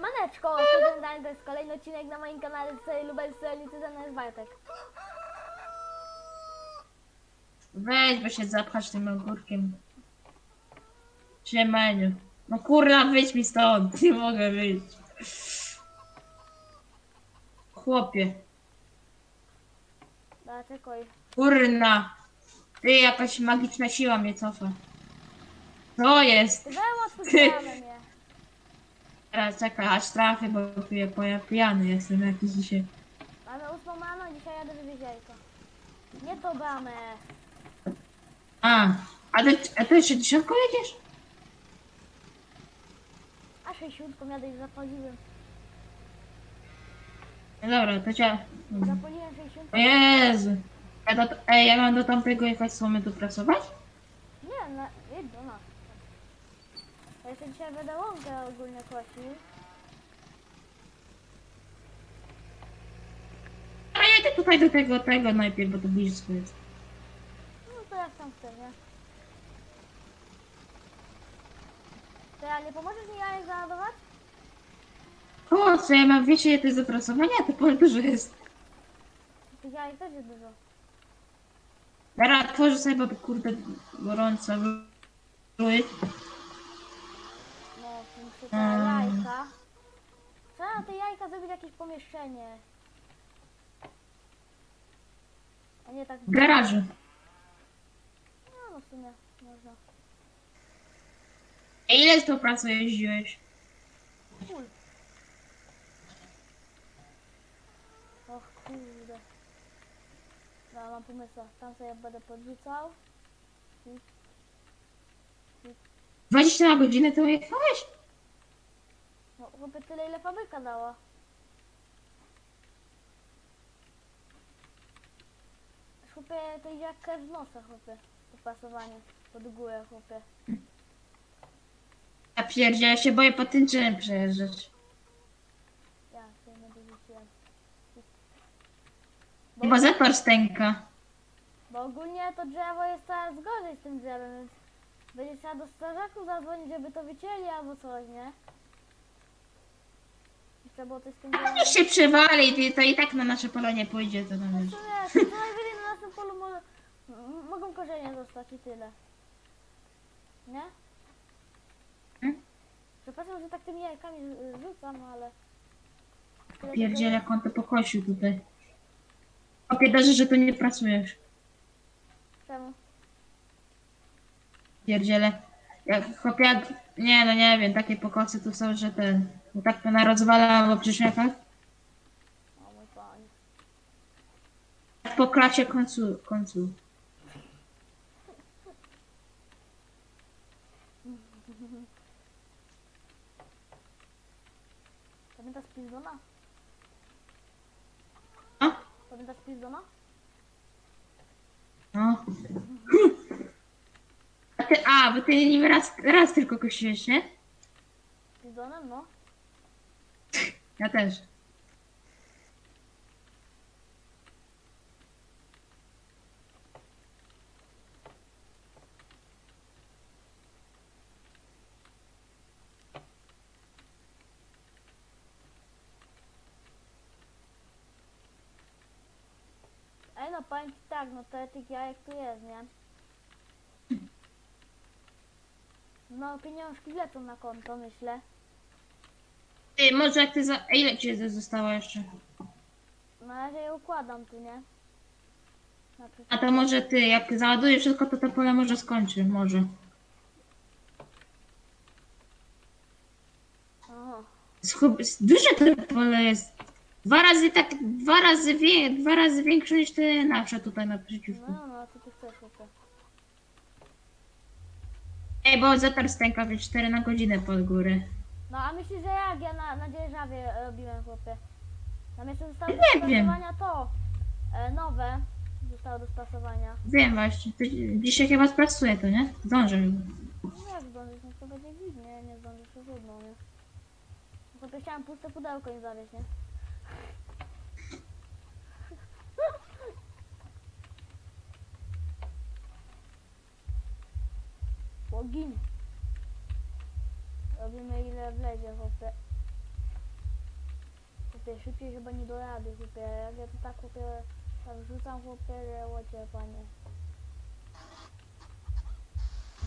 Siemaneczko, jestem Daniel, to jest kolejny odcinek na moim kanale z serii Lubel Strzelnicy, ze mną jest Bartek. Weź, bo się zapchasz tym ogórkiem. Siemaniu. No kurwa, wyjdź mi stąd. Nie mogę wyjść. Chłopie. Dobra, czekaj. Kurna. Ty, jakaś magiczna siła mnie cofa. Co jest? Ty. Teraz czekaj, aż trafię, bo bo ja pijany jestem jakiś dzisiaj. Mamy ósmą rano, dzisiaj jadę wywieźć jajko. Nie to bramę. A, a ty, a ty jeszcze dziesiątką jedziesz? A sześciutką jadę i zapaliłem. No dobra, to cię... Zapaliłem sześciutką. Jezu. Ja do, ej, ja mam do tamtego jechać z tu pracować? Nie, na, jedź do nas. Ja jeszcze dzisiaj będę łąkę ogólnie kosił. A ja idę tutaj do tego, tego najpierw, bo to blisko jest. No to jak tam chcę, nie? To ja nie pomożesz mi jajek załadować? Co ja mam, wiecie, to jest do pracowania? To powiem, dużo jest. Tych jajek też jest dużo. Teraz tworzę sobie, bo kurde gorąco. Były. Te Mm. jajka. Trzeba na te jajka zrobić jakieś pomieszczenie. A nie tak... W garażu. No, no w sumie można. Ej, ile z tą pracą jeździłeś? Cool. Och kurde. No, mam pomysł. Tam sobie będę podrzucał. 20 na godzinę to jechałeś? No, chłopie, tyle ile fabryka dała. Chłopie, to jak krew z nosa, chłopie. Dopasowanie pod górę, chłopie. Ja pierdzie, ja się boję po tym czym przejeżdżać. Ja sobie nie dorzuciłem. Bo, Chyba zator stęka. bo ogólnie to drzewo jest coraz gorzej z tym drzewem, więc będzie trzeba do strażaków zadzwonić, żeby to wycięli albo coś, nie? Trzeba było coś tym. Niech się przywali, to i tak na nasze pole nie pójdzie, to nam już. To najwyżej na naszym polu może, m- mogą korzenie zostać i tyle. Nie? Hmm? Przepraszam, że tak tymi jajkami y, rzucam, ale... Tyle Pierdziel, jak on to pokosił tutaj. Chłopie, dobrze, że tu nie pracujesz. Czemu? Pierdziele. Jak chłopie, jak... Nie, no nie wiem, takie pokosy tu są, że ten... Bo tak to na rozwala po przyszłekach. O mój panie. Po klasie końcu, końcu. Pamiętasz Pizdona? No? Pamiętasz Pizdona? No. A ty, a, bo ty nim raz, raz tylko kosiłeś, nie? Pizdonem, no. Ja też. Ej no, powiem ci tak, no to tych jajek tu jest, nie? No, pieniążki lecą na konto, myślę. Ty, może jak ty za... Ile ci zostało jeszcze? Na razie je układam tu, nie? Na. A to może ty, jak załadujesz wszystko, to to pole może skończy, może. Aha. Schub... Duże to pole jest. Dwa razy tak, dwa razy wie, dwa razy większe niż te nasze tutaj naprzeciwko. No, no, co ty chcesz, chłopie? Ej, bo zatar stęka, więc 4 na godzinę pod górę. No, a myślisz, że jak ja na, na dzierżawie e, robiłem, chłopie? Tam jeszcze zostało do Nie wiem. spasowania to. E, nowe zostało do spasowania. Wiem właśnie, to dzisiaj chyba sprasuję to, nie? Zdążę. No jak zdążysz, no to będzie git, nie? Zdążysz, to trudno, nie? Chłopie, chciałem puste pudełko im zawieźć, nie? Ogień. Robimy ile wlezie, chłopie. chłopie, szybciej chyba nie do rady, chłopie. Jak ja to tak chłopie, tam rzucam chłopie, że łocie, panie.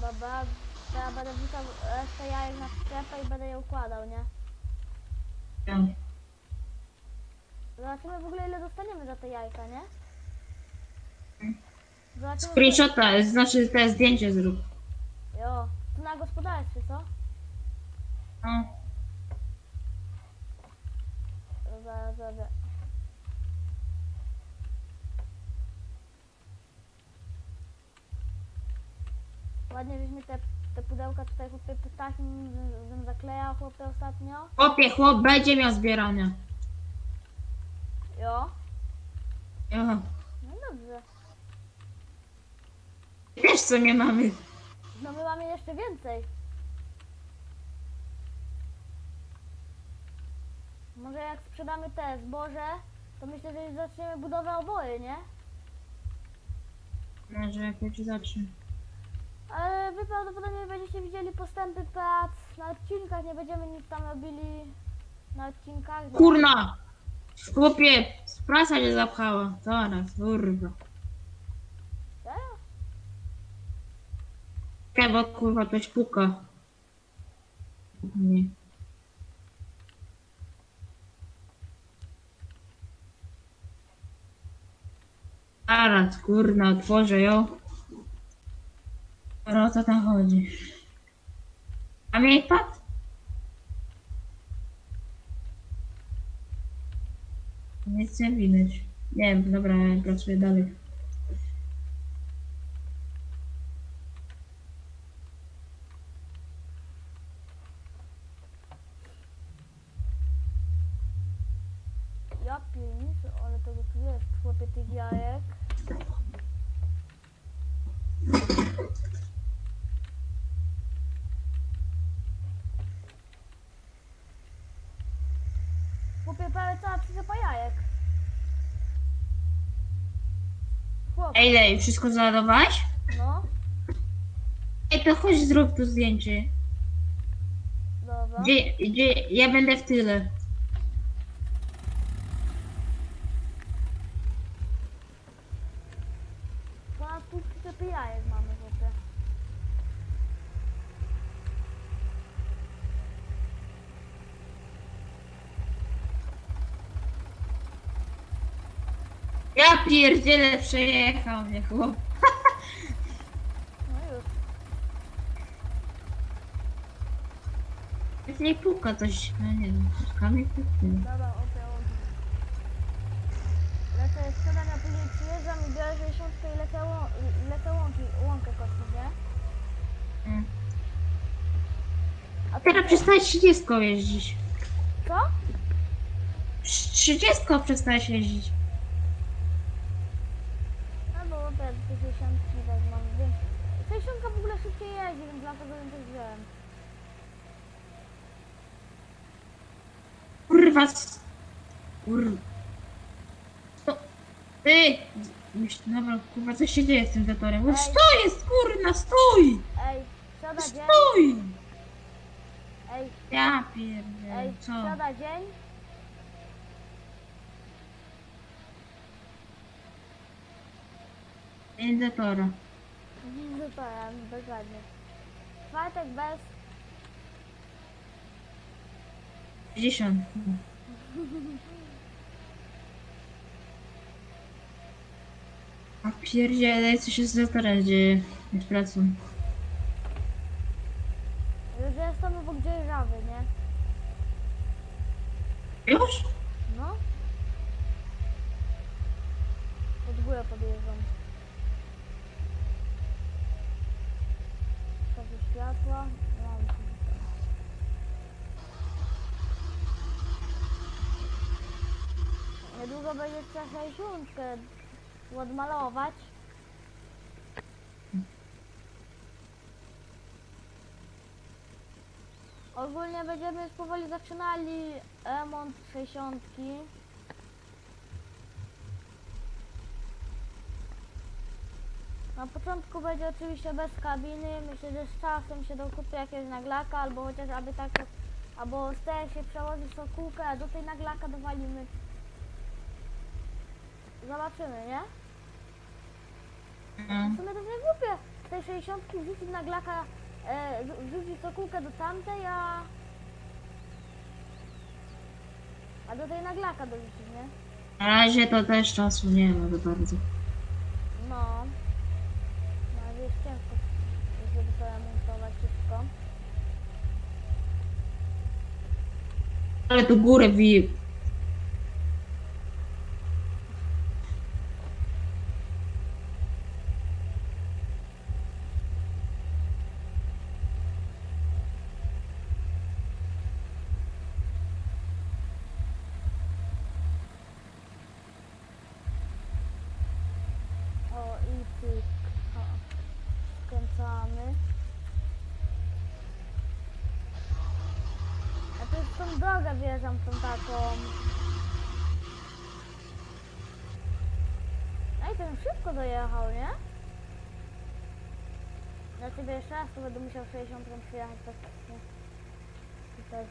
Dobra, teraz będę wrzucał resztę jajek na przyczepę i będę je układał, nie? Ja. Zobaczymy w ogóle ile dostaniemy za te jajka, nie? Zobaczymy. Screenshota, znaczy te zdjęcie zrób. Jo, tu na gospodarstwie, co? No. Ładnie żeśmy te, te pudełka tutaj chłopie takim bym zaklejał chłopie ostatnio. Chłopie, chłop będzie miał zbierania. Jo. Jo. No dobrze. Wiesz co nie mamy. No my mamy jeszcze więcej. Może jak sprzedamy te zboże, to myślę, że zaczniemy budowę oboje, nie? Może jakoś zacznę. Ale wy prawdopodobnie będziecie widzieli postępy prac na odcinkach, nie będziemy nic tam robili na odcinkach. nie? Kurna! Chłopie, prasa się zapchała. Zaraz, kurwa. Serio? Kurwa coś puka. Nie. Zaraz, kurna, otworzę ją. O co tam chodzi? A mnie iPad? Nic nie widać. Nie wiem, dobra, ja pracuję dalej. Ja pięć, ale tego tu jest, chłopie tych jajek. Chłopie prawie cała przyczepa jajek. Chłop, Ej, Ej, wszystko załadowałeś? no, Ej, to chodź zrób tu zdjęcie. dobra. Gdzie, gdzie, ja będę w tyle. Ponad pół przyczepy jajek mamy, chłopie. Ja pierdzielę, przejechał mnie chłop. No już. Jak nie puka coś, no nie wiem, kamień puknie. Dobra, okay, Lecę sprzedam, a później przyjeżdżam i biorę 60 i lecę, łą- lecę łąki, łąkę kosmos, nie? Mm. A Teraz przestaje 30 jeździć. co? Z 30 przestajesz jeździć. No bo te te 60 tak mam większe. 60 w ogóle szybciej jeździ, więc dlatego ją też wziąłem. Kurwa. c- Kur... Co? Ty! Myśl, dobra, kurwa, co się dzieje z tym zatorem? Ej. No stój jest, kurna, stój! Ej, siada dzień, Stój! ej, Ja pierdzielę, ej, co? siada dzień. Jest zatora. No to ja, dokładnie. Czwartek bez, 60. A pierdziele, co się z zatorem dzieje? Jest pracą. już jestem obok dzierżawy, nie? Już? No. Pod górę podjeżdżam. Takie światła. Mam tu tutaj. Niedługo będzie trzeba 60 odmalować. Ogólnie będziemy już powoli zaczynali remont 60. Na początku będzie oczywiście bez kabiny. Myślę, że z czasem się dokupi jakiegoś naglaka albo chociaż aby tak, Albo tej się przełoży sokółkę, a do tej naglaka dowalimy. Zobaczymy, nie? No. W sumie to nie głupie. Z tej 60 wrzucić naglaka, e, wrzu- wrzucić sokółkę do tamtej, a... A do tej naglaka dorzucić, nie? Na razie to też czasu nie ma za bardzo. No. No ale jest ciężko, żeby to remontować wszystko. Ale tu górę wi... O, i pyk. O, skręcamy. A to jest tą drogę wjeżdżam, tą taką. Ej, ten szybko dojechał, nie? Ja ciebie jeszcze raz tu będę musiał 60 przyjechać tak nie? Tutaj.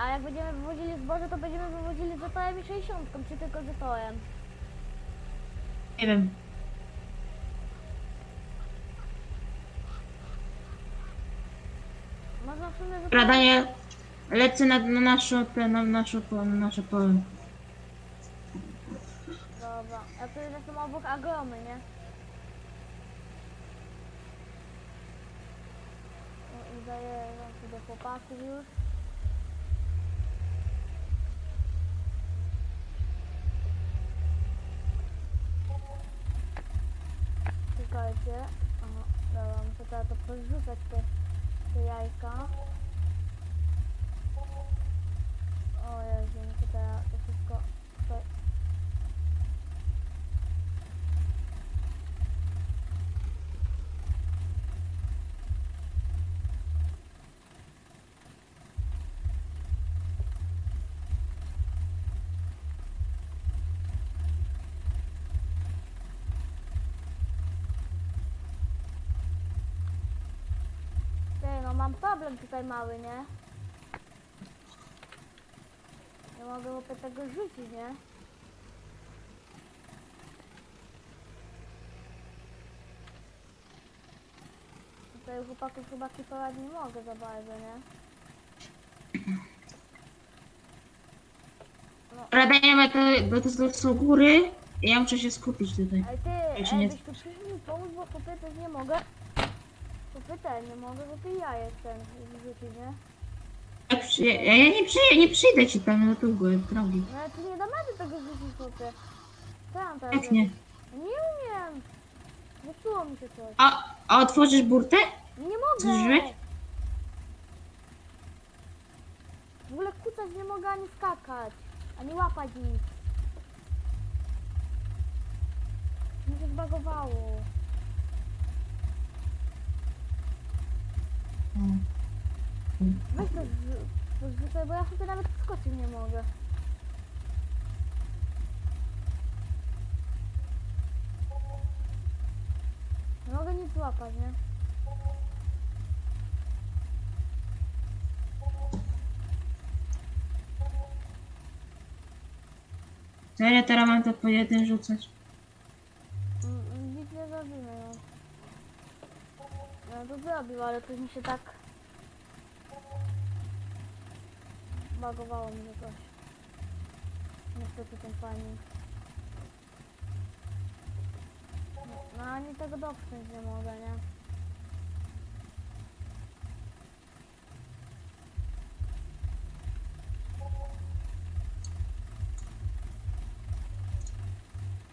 A jak będziemy wywozili zboże, to będziemy wywozili z tojem i 60, czy tylko z tojem? Nie wiem. Daniel, lecę na, na nasze, te, na nasze, pole, na nasze. Dobra, ja tu jestem obok agromy, nie? No i daję tu do chłopaków już. Czekajcie. Aha, dobra, muszę teraz to porzucać te, te jajka. O Jezu, teraz to wszystko tutaj Ty, no mam problem tutaj mały, nie? Nie mogę chłopie tego rzucić, nie? Tutaj chłopaków chyba kipować nie mogę za bardzo, nie? Daniel, to, bo to, to są góry i ja muszę się skupić tutaj. Ale ty, Ja się ej, nie- byś tu przyszedł mi pomóc, bo chłopie też nie mogę. Chłopie ten, nie mogę, bo ty jajek ten rzucić, nie? Ja, przy, ja, ja nie, przyjdę, nie przyjdę ci tam na tą górę, drogi. No ale ty nie dam rady tego rzucić, chłopie. Co ja mam teraz Jak nie? Nie umiem. Nie czuło mi się coś. A, a otworzysz burtę? Nie mogę! Żyć? W ogóle kucać nie mogę ani skakać, ani łapać nic. Mi się zbagowało. Weź to z- to zrzucaj, bo ja sobie nawet skoczyć nie mogę. Nie mogę nic łapać, nie? Ja teraz mam to po jeden rzucać. Ale mi się tak... Bagowało się coś. Niestety ten timing. No, no ani tego dopchnąć nie mogę, nie?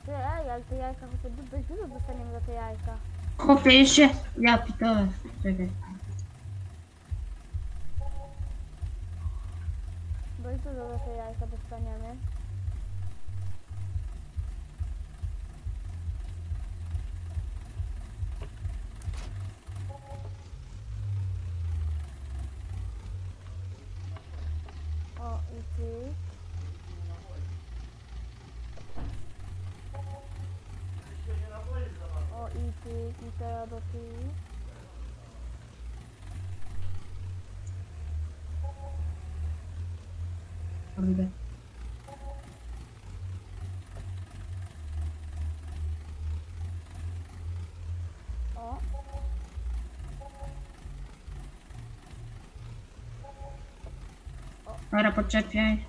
Ty, ej, ale te jajka, chociaż dużo dostaniemy za te jajka. Chłopie, jeszcze... Ja pitole. Czekaj. Dość dużo za te jajka dostaniemy. O, Dobra, podczepiaj.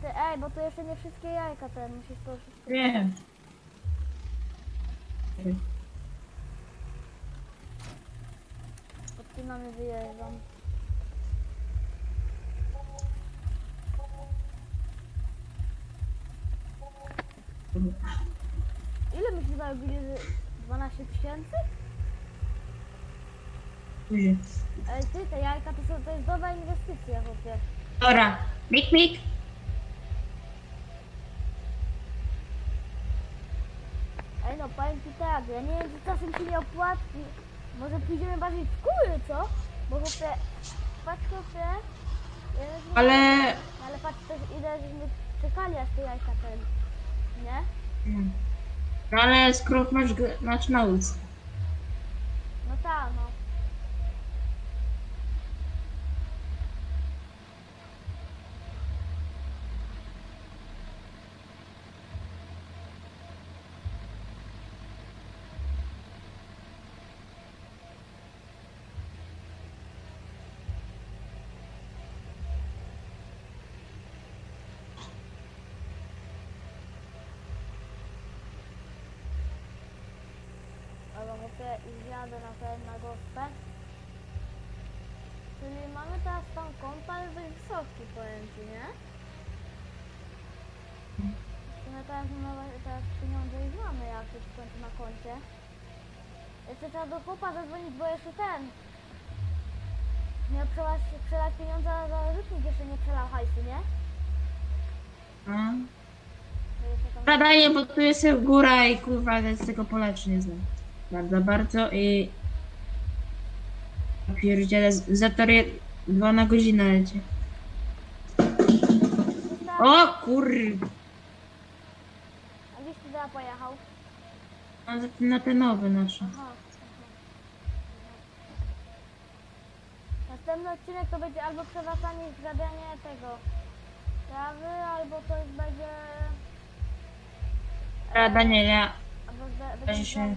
ty, ej, bo tu jeszcze nie wszystkie jajka ten, musisz to wszystko... Wiem. Podpinamy, wyjeżdżam. Ile myśmy zarobili? że 12 tysięcy? Później. Ej, ty, te jajka to, są, to jest dobra inwestycja, chłopie. Dobra. Mik, mik. Ej, no powiem ci tak, ja nie wiem, czy czasem się nie opłaci. Może pójdziemy bardziej w góry, co? Bo chłopie, patrz chłopie. ja nie Ale... Ale patrz też ile żeśmy czekali aż te jajka ten. Nie? Mm. No ale skoro masz, masz na ulicy. No tak, no. Chłopie i zjadę na ten na gospę. Czyli mamy teraz tam dość wysoki powiem ci, nie? Sumie teraz, mamy, teraz pieniądze już mamy jakieś końcu na koncie. Jeszcze trzeba do chłopa zadzwonić, bo jeszcze ten. Miał przelać, przelać pieniądze, a za rzecznik jeszcze nie przelał hajsu, nie? No. Jeszcze tam... Badaję, bo tu jest góra i kurwa z tego pola czy nie znam. Bardzo, bardzo i... Pierdziele, zator je... dwa na godzinę leci. O kur... A gdzieś ty teraz pojechał? Na, na te nowe nasze. Aha. Następny odcinek to będzie albo przewracanie i zgrabianie tego trawy, albo to już będzie... Daniela, Albo będzie się-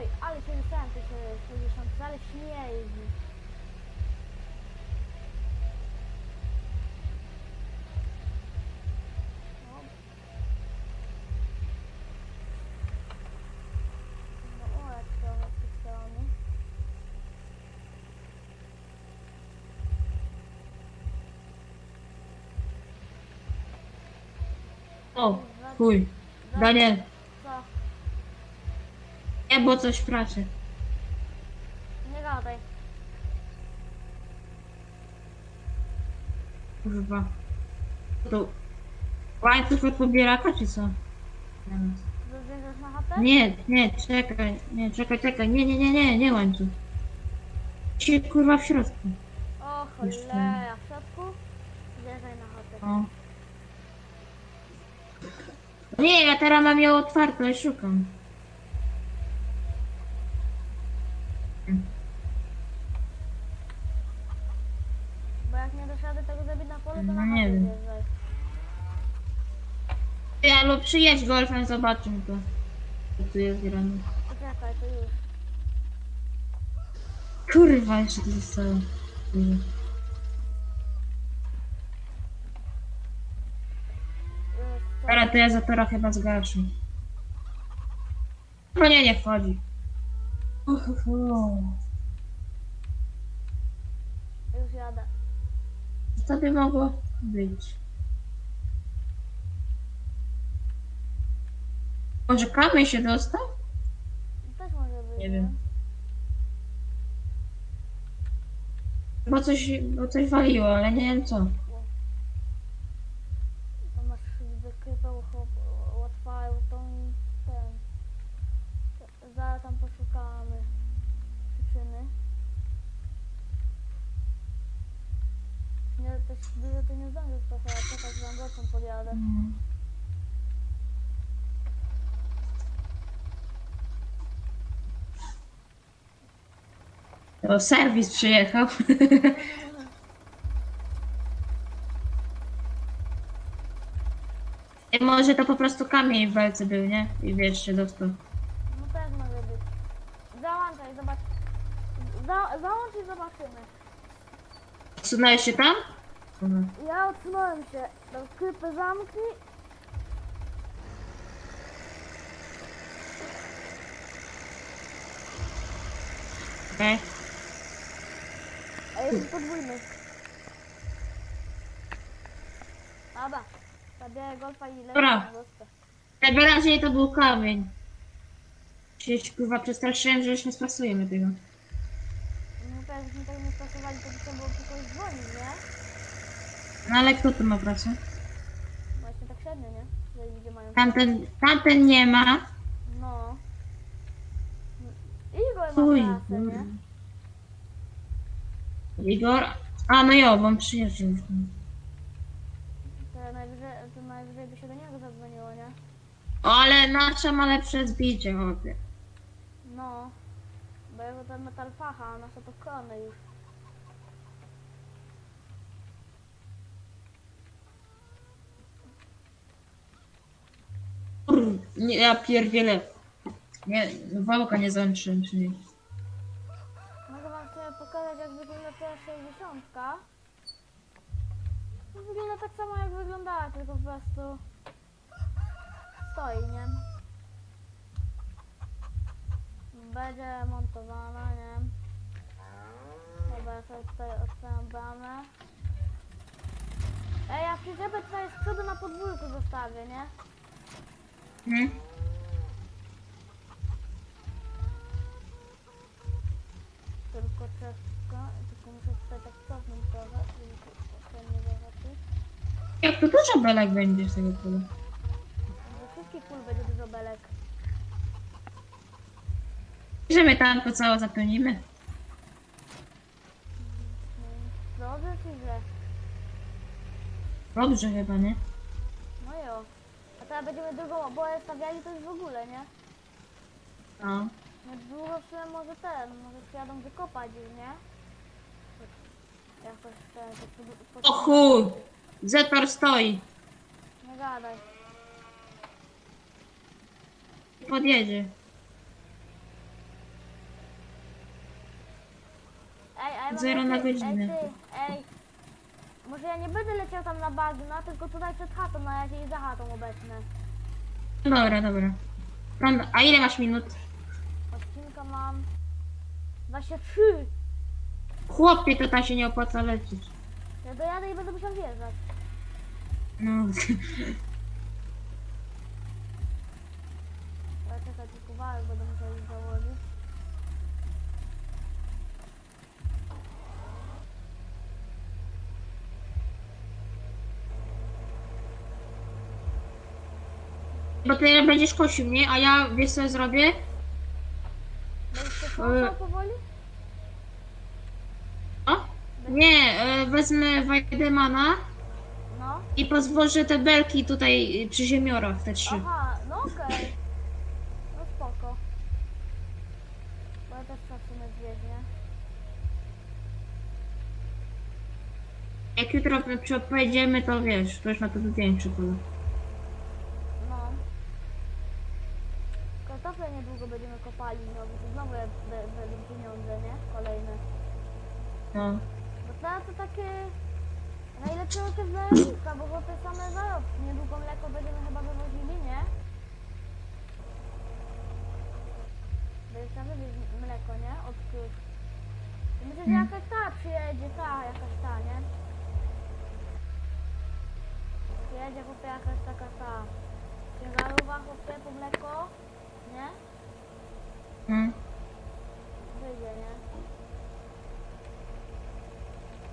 Fuj, ale się wysłałem tych e, 60, ale śmierdzi. O, chuj. Daniel? Nie, bo coś pracy. Nie gadaj. Kurwa. To... Łańcuch od pobieraka, czy co? Zazwierzesz na chatę? Nie, nie, czekaj, nie, czekaj, czekaj, nie, nie, nie, nie, nie łańcuch. Się kurwa w środku. O cholera, w środku? Zjeżdżaj na chatę. O. Nie, ja teraz mam ją otwartą i szukam. Bo jak nie dasz rady tego zrobić na polu, to No na nie chatę wiem. zjeżdżaj. Ty, albo przyjedź golfem, zobaczymy to. Co tu jest grane. Poczekaj, to już. Kurwa, jeszcze to zostało. Już, to- Dobra, to ja za tora chyba zgaszę. No nie, nie wchodzi. Uhuhu. Już jadę. Co by mogło być? Może kamień się dostał? Też może być. Nie no. wiem. Bo coś, bo coś waliło, ale nie wiem co. To masz wykrypał łatwają tą ten. Zaraz tam poszukamy przyczyny. Nie, też dużo to nie zdążę trochę, czekać, tak że podjadę. Mm. To serwis przyjechał. I może to po prostu kamień w walce był, nie? I wiesz, się dostał. No też może być. Załączaj, zobacz. Za, załącz i zobaczymy. Sunąłeś się tam? Mhm. Ja odsunąłem się. Do sklepy zamknij. Okej. A jest podwójny. Dobra. Zabiorę golfa i lecę Dobra. na wyspę. Najwyraźniej to był kamień. Się kurwa przestraszyłem, że już nie spasujemy tego. No to jakbyśmy tak nie stosowali, to by trzeba było kogoś dzwonić, nie? No ale kto tu ma pracę? Właśnie tak średnio, nie? Że ludzie mają... Tamten, tamten nie ma. No. Igor Chuj. ma pracę, nie? Igor. A no jo, bo on przyjeżdżał już. To najwyżej, to najwyżej by się do niego zadzwoniło, nie? O, ale nasza ma lepsze zbicie, chłopie. No. Bo jego ten metal facha, a nasza to klony już. Kur... Nie, ja pierdzielę. Nie, wałka nie załączyłem, czyli... Mogę wam sobie pokazać jak wygląda ta 60. No, Wygląda tak samo jak wyglądała, tylko po prostu stoi, nie? Będzie montowana, nie? Dobra, ja sobie tutaj otwieram bramę. Ej, ja przyczepę tutaj z przodu na podwórku zostawię, nie? Hmm? Troszkę, tylko muszę tutaj tak cofnąć trochę, żeby ten nie zobaczyć. Jak to dużo belek będzie z tego pola? Ze wszystkich kul będzie dużo belek. Że my tam to całe zapełnimy. No, Dobrze czy źle? Dobrze chyba, nie? No jo. A teraz będziemy drugą oboję stawiali to już w ogóle, nie? No. No długo w sumie może ten, może przyjadą wykopać już, nie? Jakoś ten, to pod, pod... O chuj! Zetor stoi. Nie gadaj. Podjedzie. Ej, ej, mam Zero na godzinę. Ej, ty, ej. Może ja nie będę leciał tam na bagna, tylko tutaj przed chatą, na razie i za chatą obecnę. Dobra, dobra. A ile masz minut? Odcinka mam 23. Chłopie, to tam się nie opłaca lecieć. Ja dojadę i będę musiał wjeżdżać. No. Ale czekaj, tylko wałek będę musiał już założyć. Bo ty będziesz kosił, nie? A ja, wiesz co ja zrobię? E. powoli? O? Nie, e, wezmę Wajdemana No. i pozwożę te belki tutaj przy ziemiorach, te trzy. Aha, no okej. No spoko. Bo ja też szacunek zjeść, nie? Jak jutro pojedziemy, to wiesz, to już na to większy. No. Kartofle niedługo będziemy kopali, no bo znowu będą pieniądze, nie? Kolejne. No. Bo teraz to takie najlepsze okres dla rolnictwa, bo chłopie same zarobki. Niedługo mleko będziemy chyba wywozili, nie? Będziesz tam wywieźć mleko, nie? Od krów. Myślę, że jakaś ta przyjedzie, ta, jakaś ta, nie? Przyjedzie chłopie jakaś taka ta ciężarówka chłopie po mleko, nie? Mm. Wyjdzie, nie?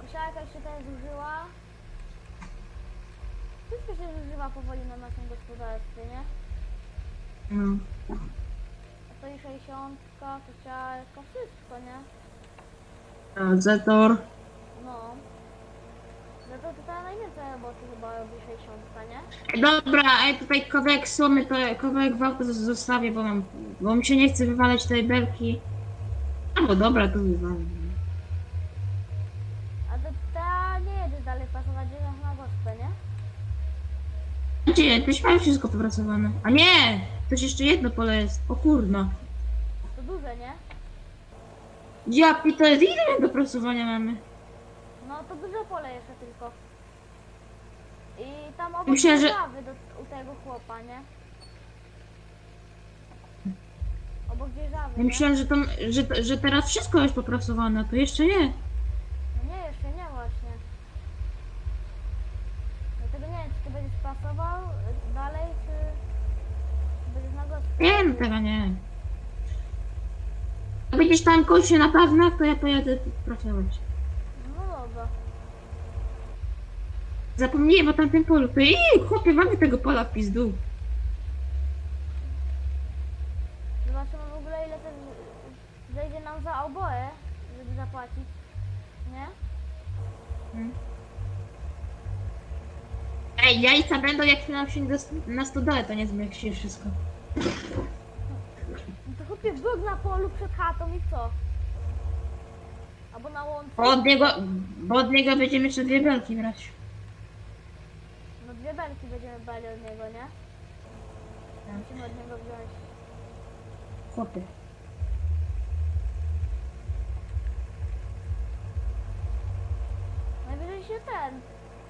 Kosiarka się tutaj zużyła. Wszystko się zużywa powoli na naszym gospodarstwie, nie? No. A to i 60, kosiarka, wszystko, nie? A, Zetor. No. No to najwięcej roboty chyba robi 60, nie? Dobra, a ja tutaj kawałek słomy, to kawałek zostawię, bo mam, bo mi się nie chce wywalać tej belki. A bo dobra, to wywalę. A to ta nie jedziesz dalej pasować, na gospę, nie? Gdzie? Tyś mają wszystko popracowane. A nie! Toś jeszcze jedno pole jest. O kurno. To duże, nie? Ja pitę, ile do prasowania mamy? No to duże pole jeszcze tylko. I tam obok Myślę, że- do, u tego chłopa, nie? Obok dzierżawy, Ja nie? myślałem, że, tam, że, że teraz wszystko jest poprasowane, to jeszcze nie. No nie, jeszcze nie właśnie. Dlatego nie wiem, czy ty będziesz pasował y, dalej, czy, będziesz na gospę. Nie, no tego nie. Jak będziesz tam kończy na pewno, to ja pojadę pracować. No dobra. Zapomniałem o tamtym polu. To i chłopie, mamy tego pola w pizdu. Zobaczymy w ogóle ile y, zejdzie nam za oboje, żeby zapłacić. Nie? Ej, jajca będą jak nam się na stodole, to nie zmieści wszystko. No to chłopie byk na polu przed chatą i co? Albo na łące. Bo od niego, bo od niego będziemy jeszcze dwie belki brać. Dwie belki będziemy brali od niego, nie? Musimy od niego wziąć. Chłopie. Najwyżej się ten.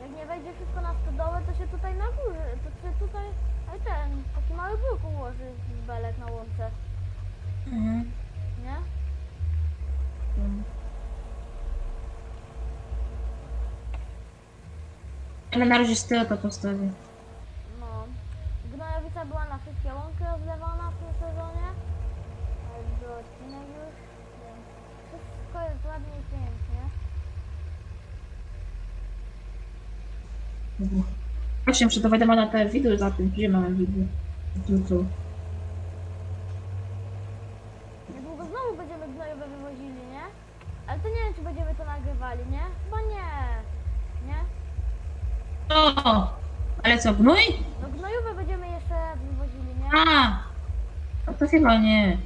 Jak nie wejdzie wszystko na stodołę, to się tutaj na górze, to się tutaj, ale ten, taki mały byk ułoży z belek na łące, Mhm. nie? Ja na razie z tyłu to postawię. No. Gnojowica była na wszystkie łąki rozlewana w tym sezonie. Ale był odcinek już, więc wszystko jest ładnie i pięknie. Właśnie muszę to wiadomo na te widły za tym, gdzie mamy widły. Tu, tu. Niedługo znowu będziemy gnojowe wywozili, nie? Ale to nie wiem, czy będziemy to nagrywali, nie? Chyba nie. Nie? O! Ale co, gnój? No gnojowe będziemy jeszcze wywozili, nie? A! No to chyba nie.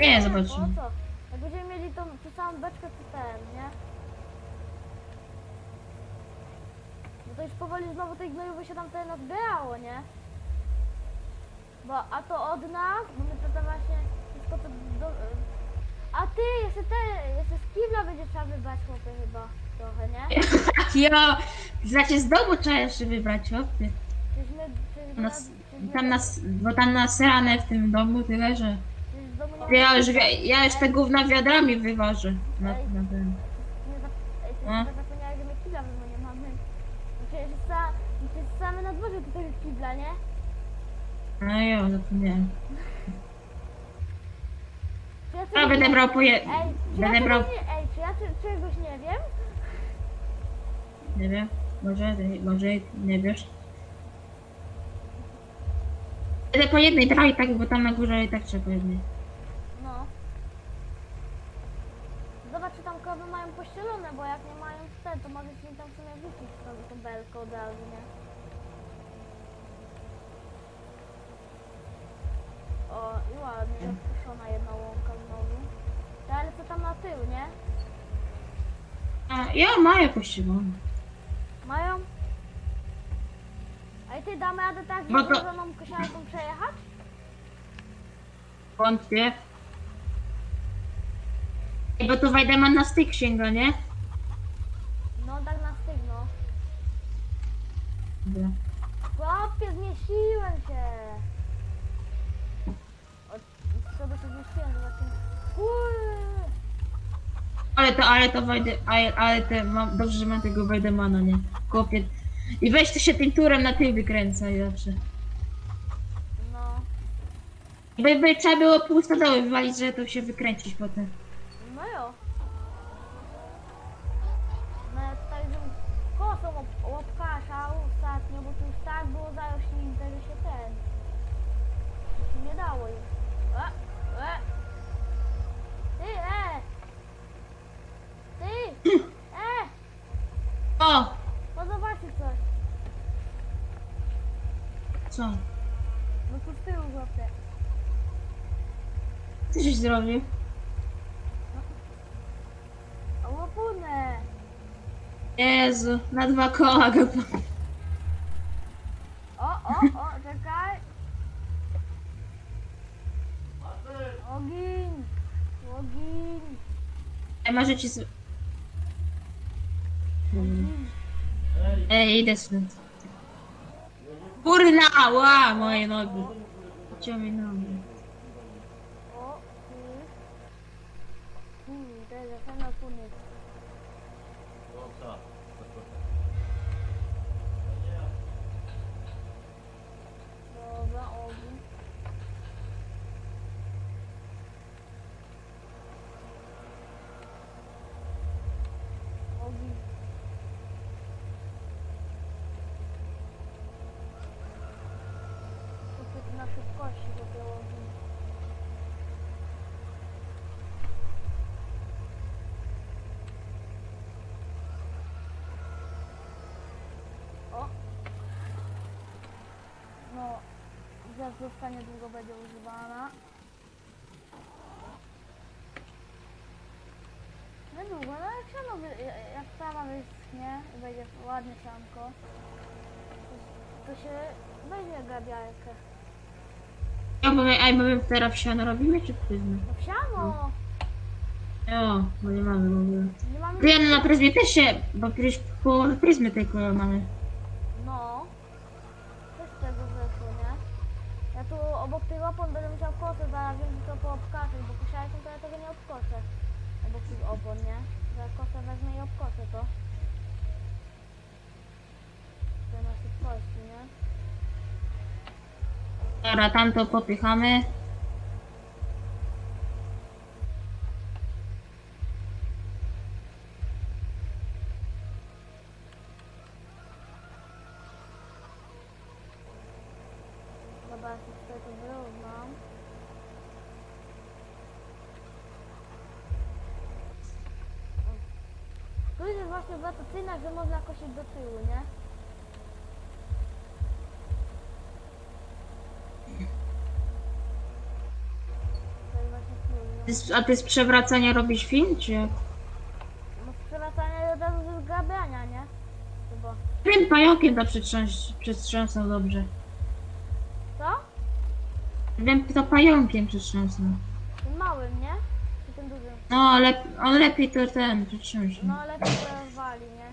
nie, zobaczymy. Po co? Jak będziemy mieli tą, tą samą beczkę, to ten, nie? No to już powoli znowu tej gnojowy się tam tutaj nazbierało, nie? Bo, a to od nas, bo my to tam właśnie wszystko to do... A ty, jeszcze te, jeszcze z kibla będzie trzeba wybrać chłopie chyba trochę, nie? Ja, znaczy z domu trzeba jeszcze wybrać, chłopie. Nas, tam nas, bo tam nas ranę w tym domu tyle, że... Ja już, wi- ja już te gówna wiadrami wywożę. Na, na ten. A? zapomniałeś, że my kibla w domu nie mamy. No Przecież sa... przecież same na dworze tutaj jest kibla, nie? No jo, zapomniałem. Czy ja A będę brał. Ej, czy ja Będę brał... czegoś nie... Ej, czy ja cze- czegoś nie wiem? Nie wiem, może, może nie wiesz. Będę po jednej brał i tak, bo tam na górze i tak trzeba po jednej. No. Zobacz, czy tam krowy mają pościelone, bo jak nie mają te, to możesz im tam w sumie wrzucić tą, tą belkę od razu, nie? O, i ładnie, rozpuszczona jedna łąka znowu. Ty, Ale co tam na tył, nie? A, ja mają pościelone. Mają? I ty damy radę tak No to- złożoną kosiarką przejechać? Wątpię. Ej, Bo tu Wajdeman na styk sięga, nie? No tak na styk, no. Dobra. Chłopie, zmieściłem się! Od sobie się zmieściłem, zobaczymy. Uuu! Ale to, ale to Wajde, ale, ale te, mam, dobrze, że mam tego Wajdemana, nie? Kopię. I weź to się tym turem na tył wykręcaj zawsze. No, By, by trzeba było pół stodoły wywalić, żeby to się wykręcić potem. no jo. No ja tutaj bym kosą ob- obkaszał ostatnio, bo tu już tak było zarośnięte, że się ten... że się nie dało już. E, e. Ty, e! Ty! E! O! No zobaczcie, co? No tu z tyłu chłopie. Co żeś zrobił? O łopunę! Jezu, na dwa koła go... O, o, o, czekaj! Ogień! Ogień! Ej, może ci... z-! Ej, idę stąd. Kurna, ła, moje nogi. Ciął mi nogi. O, ty. Kurde, zaczyna płynieć. Dobra, ogień. Ogień. To na szybkości dopiero ogień. O! No, gwiazdówka niedługo będzie używana. Niedługo, no jak siano, jak sama wyschnie i będzie ładne sianko, to, się weźmie gabiarkę. Ja powiem, ej, powiem teraz wsiano robimy, czy pryzmy? No siano! Jo, bo nie mamy w ogóle. Nie mamy... No na pryzmie też się, bo przecież połowę pryzmy tylko mamy. No. Też z tego wyszło, nie? Ja tu obok tych opon będę musiał kosę zaraz wziąć i to poobkaczać, bo kosiarką to ja tego nie obkoszę. Obok tych opon, nie? Zaraz kosę wezmę i obkoszę to. To na szybkości, nie? Dobra, tamto popychamy. Zobaczcie, czy tutaj to wyrównam. Tu jest właśnie rotacyjna, że można kosić do tyłu, nie? To jest właśnie tył, Ty nie? z- A ty z przewracania robisz film, czy jak? No z przewracania od razu z zgrabiania, nie? Chyba. Tym pająkiem to przetrząs- przetrząsnął dobrze. Co? Wiem, to pająkiem przetrząsnął. Tym małym, nie? Czy tym dużym? No, lep on lepiej to ten przetrząśnie. No lepiej to wali, nie?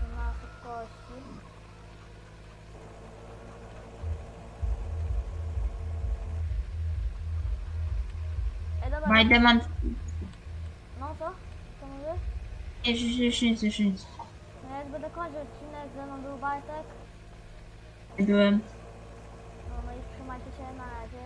To Na szybkości. Dobra. Majdeman... No co? Co mówisz? Już, już, już nic, już nic. No jak będę kończył odcinek, ze mną był Bartek. Byłem. No, no i trzymajcie się na razie.